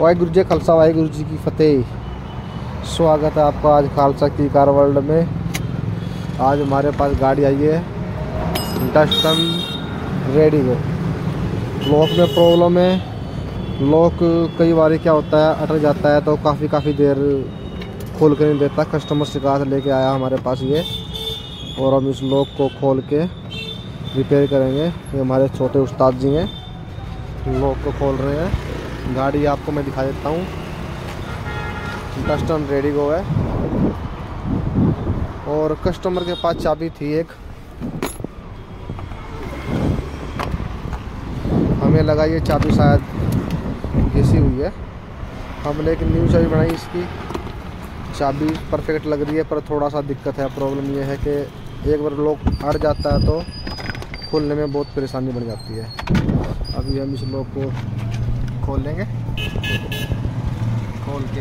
वाहगुरु जी खालसा, वाहगुरु जी की फतेह। स्वागत है आपका आज खालसा की कार वर्ल्ड में। आज हमारे पास गाड़ी आई है डस्टन रेडी को लॉक में प्रॉब्लम है। लॉक कई बार क्या होता है, अटक जाता है तो काफ़ी काफ़ी देर खोल के नहीं देता। कस्टमर शिकायत लेके आया हमारे पास ये। और हम इस लॉक को खोल के रिपेयर करेंगे। ये हमारे छोटे उस्ताद जी हैं, लॉक को खोल रहे हैं। गाड़ी आपको मैं दिखा देता हूँ। डस्टन रेडी गो है। और कस्टमर के पास चाबी थी एक। हमें लगा ये चाबी शायद घिसी हुई है। हमने एक न्यू चाबी बनाई इसकी। चाबी परफेक्ट लग रही है, पर थोड़ा सा दिक्कत है। प्रॉब्लम ये है कि एक बार लॉक अड़ जाता है तो खोलने में बहुत परेशानी बन जाती है। अभी हम इस लॉक को खोल लेंगे। खोल के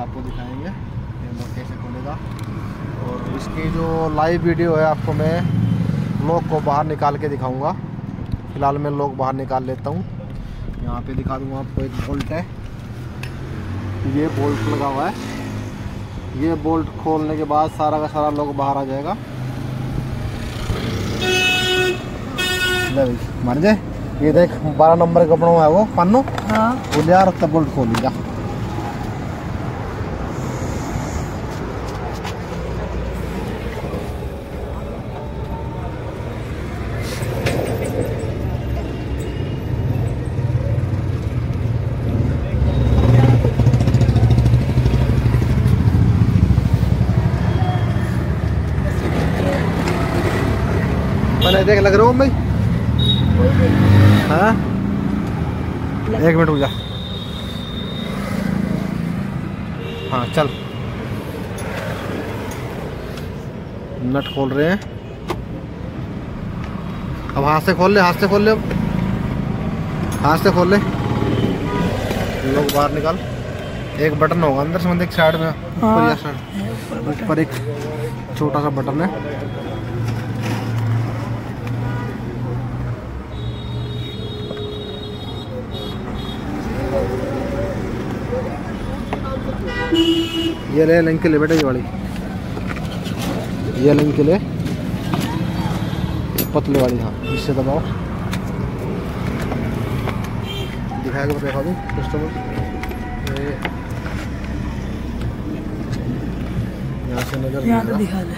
आपको दिखाएँगे कैसे खोलेगा। और इसकी जो लाइव वीडियो है, आपको मैं लॉक को बाहर निकाल के दिखाऊँगा। फ़िलहाल मैं लॉक बाहर निकाल लेता हूँ। यहाँ पे दिखा दूँगा आपको एक बोल्ट है। ये बोल्ट लगा हुआ है। ये बोल्ट खोलने के बाद सारा का सारा लॉक बाहर आ जाएगा। मान जाए ये देख बारह नंबर का कपड़ा है वो पन्नो। हाँ। ले तब बोल्ट खोल मैंने देख लग रहा हूँ भाई? हाँ? एक मिनट रुक जा। हाँ चल। नट खोल रहे हैं। अब हाथ से खोल ले हाथ से खोल ले अब। हाथ से खोल ले। लोग बाहर निकाल। एक बटन होगा अंदर से एक साइड में। ऊपर या साइड ऊपर एक छोटा सा बटन है। ये ले लिंक के लिए बेटा ये वाली। ये लिंक के लिए पतले वाली हाँ इससे दबाओ। दिखाया कर दिखा दूँ कस्टमर यहाँ से नज़र दिखा दे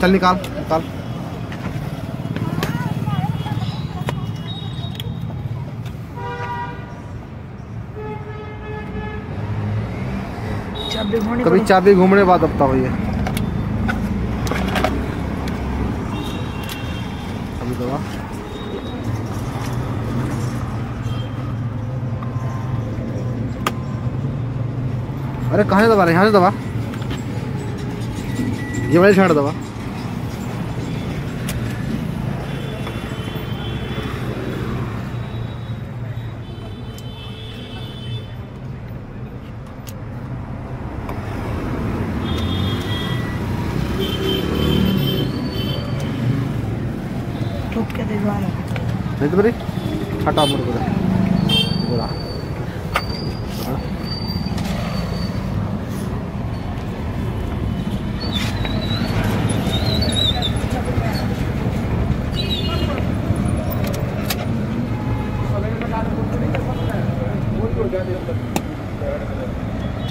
चल निकाल निकाल। कभी चाबी घूमने बाद दबता हुई है अभी दबा अरे कहाँ से दबा रहे यहाँ से दबा। ये वाली साइड दबा।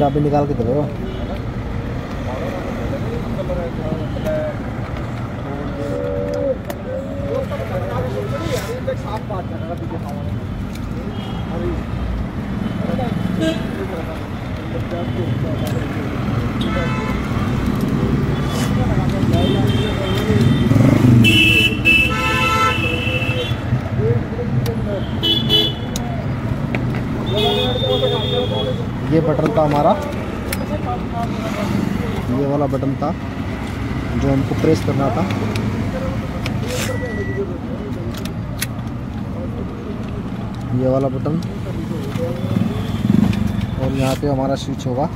चाबी निकाल के दो ये था हमारा। ये वाला बटन था जो हमको प्रेस करना था। ये वाला बटन। और यहाँ पे हमारा स्विच होगा।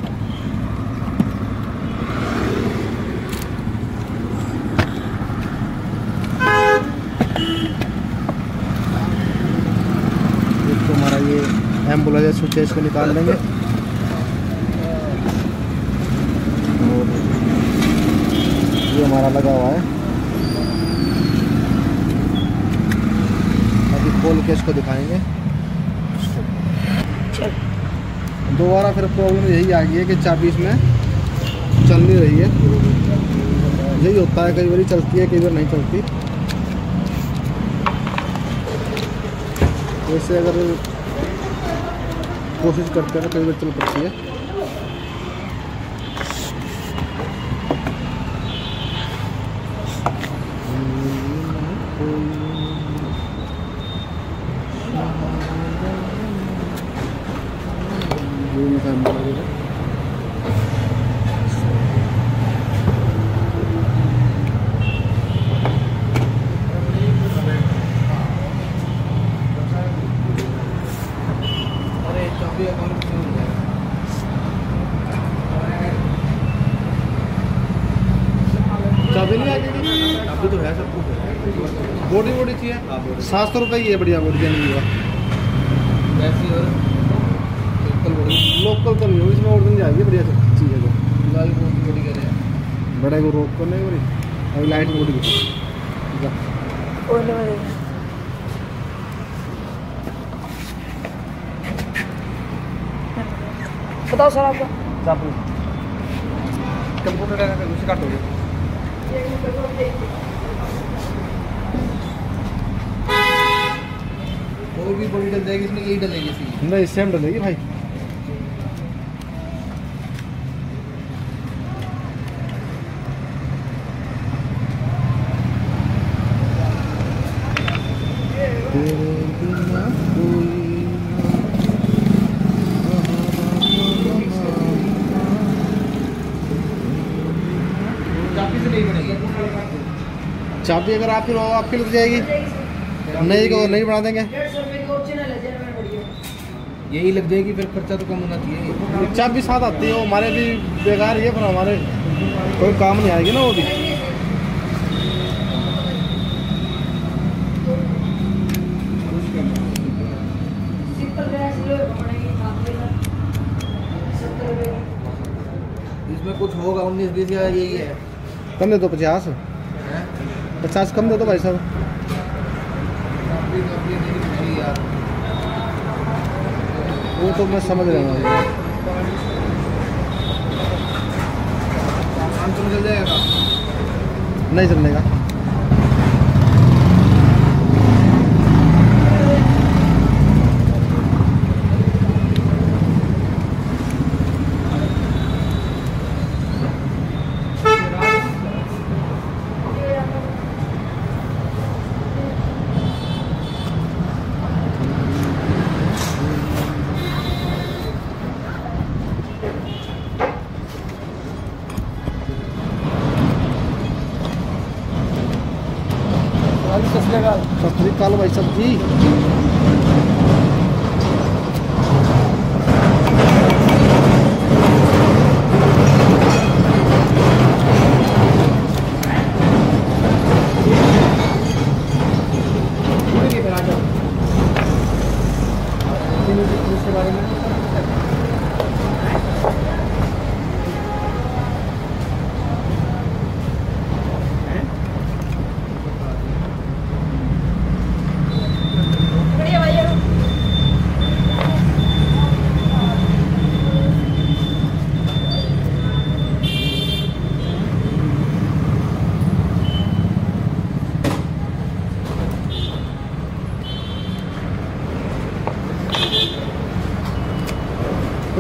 तो एंबुलेंस स्विच है, इसको निकाल देंगे हमारा लगा हुआ है। अभी खोल के इसको दिखाएँगे। दोबारा फिर प्रॉब्लम यही आ गई है कि चाबी इसमें चल नहीं रही है। यही होता है, कई बार चलती है, कई बार नहीं चलती। वैसे अगर कोशिश करते हैं तो कई बार चल पड़ती है चाबी नहीं आ गई अभी तो है सब कुछ बॉडी बॉडी चाहिए हाँ, body। सात सौ रुपये की है बढ़िया बॉडी देने की वैसी और लोकल बॉडी लोकल तो नहीं होगी इसमें ऑर्डर जाएगी बढ़िया चीज़ है तो। सी बॉडी रहे हैं बड़े को रोक कर नहीं बड़ी अभी लाइट बॉडी दिखा बताओ सर आपका। कंप्यूटर का उसे काट दोगे और भी बॉडी डल जाएगी इसमें यही डलेगी इसकी नहीं सेम डलेगी भाई। चाबी अगर आपकी हो आपकी लग जाएगी। नहीं को नहीं बना देंगे। यही लग जाएगी फिर खर्चा तो कम होना चाहिए। चाबी साथ आती है हमारे भी बेकार है पर हमारे कोई काम नहीं आएगी ना वो भी। इसमें कुछ होगा उन्नीस बीस या यही है। कम दे दो पचास। पचास कम दे दो भाई साहब। तो अपनी नहीं यार। वो तो मैं समझ रहा हूँ। जाएगा। नहीं चलने का सत श्रीकाल भाई साहब जी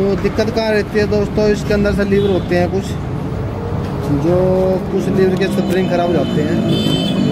तो दिक्कत कहाँ रहती है दोस्तों? इसके अंदर से लीवर होते हैं कुछ। जो कुछ लीवर के स्प्रिंग खराब हो जाते हैं।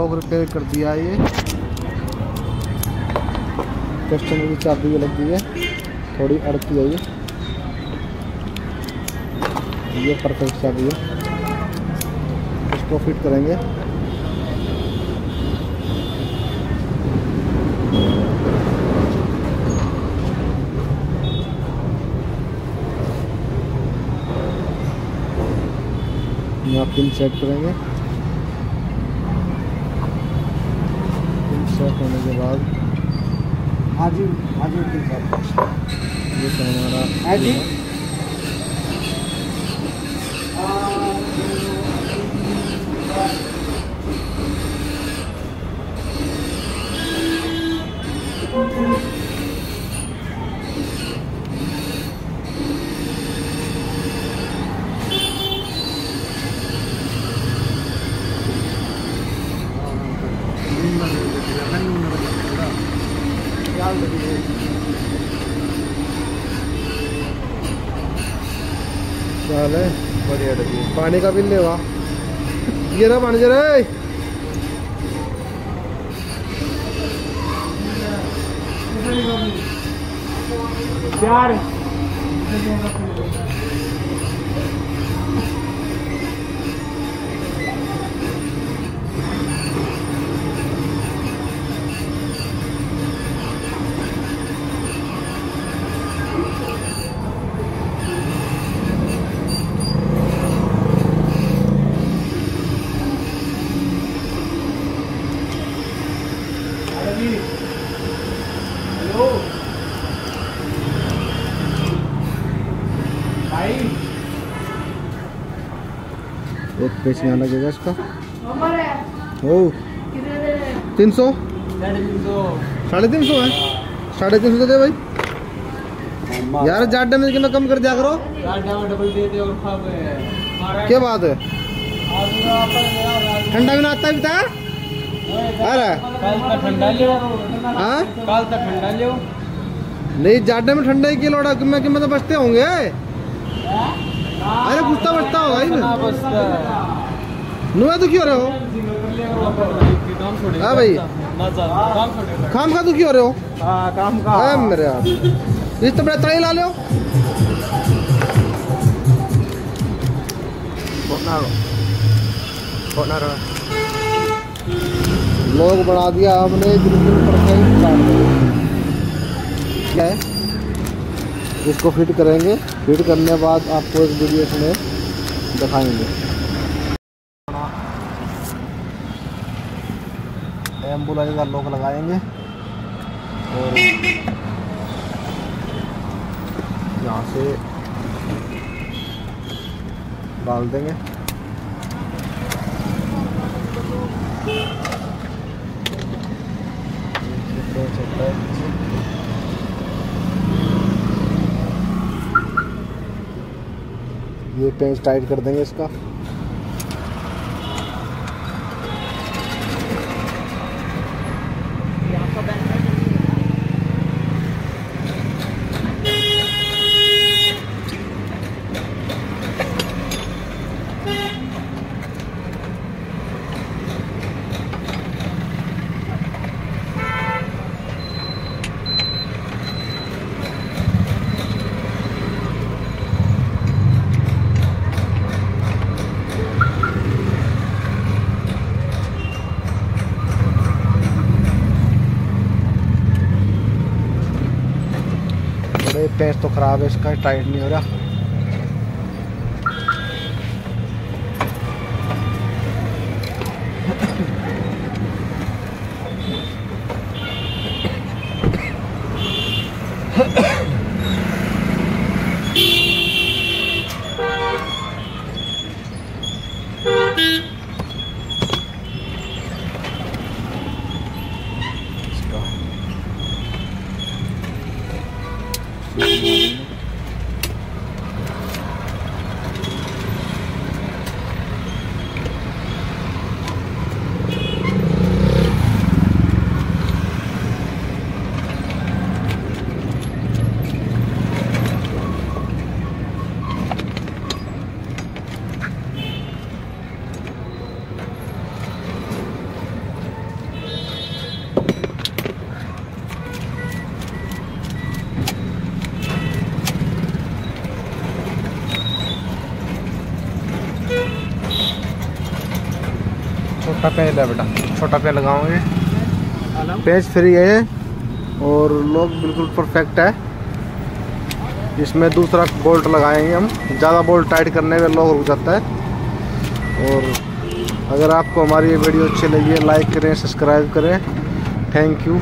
ठोक रिपेयर कर दिया ये। कस्टमर की चाबी लग गई है। थोड़ी अड़की है ये। ये परफेक्ट चाबी है। इसको फिट करेंगे। यहाँ पिन सेट करेंगे पिन सेट होने के बाद। हाँ जी हाँ जी ठीक है। ये तो हमारा बढ़िया डी पानी का बिल लेवा। ये ना पानी जरा। चार। एक पेज यहाँ लगेगा इसका। ओ। कितने हैं? तीन सौ? साढ़े तीन सौ। साढ़े तीन सौ है? साढ़े तीन सौ दे दे भाई। यार जाट डैमेज के ना कम कर दिया करो। चार डबल डबल दे दे और खा गए। क्या बात है? ठंडा भी ना आता है बिता अरे। ठंडा लियो हाँ? कल तक ठंडा लियो नहीं जाडे में ठंडा ही की लोड़ा। कि मैं कि मैं तो बचते होंगे? अरे कुत्ता बचता होगा ही ना। नुआ तो क्यों रहे हो? हाँ भाई। खाम खा तू क्यों रहे हो? काम का है मेरे यार। इस तो बड़ा तड़ी ला लो लोग बढ़ा दिया हमने बिल्कुल काट क्या है? इसको फिट करेंगे। फिट करने बाद आपको एक वीडियो में दिखाएँगे। एंबुलेंस का लॉक लगाएँगे। और यहाँ से डाल देंगे। ये पेंच टाइट कर देंगे इसका। थोड़े पेंच तो खराब है इसका टाइट नहीं हो रहा। Mm-hmm. छोटा पेज है बेटा छोटा पेज लगाओगे पेज फ्री है और लोग बिल्कुल परफेक्ट है। इसमें दूसरा बोल्ट लगाएँगे हम। ज़्यादा बोल्ट टाइट करने में लोग रुक जाता है। और अगर आपको हमारी ये वीडियो अच्छी लगी है लाइक करें सब्सक्राइब करें। Thank you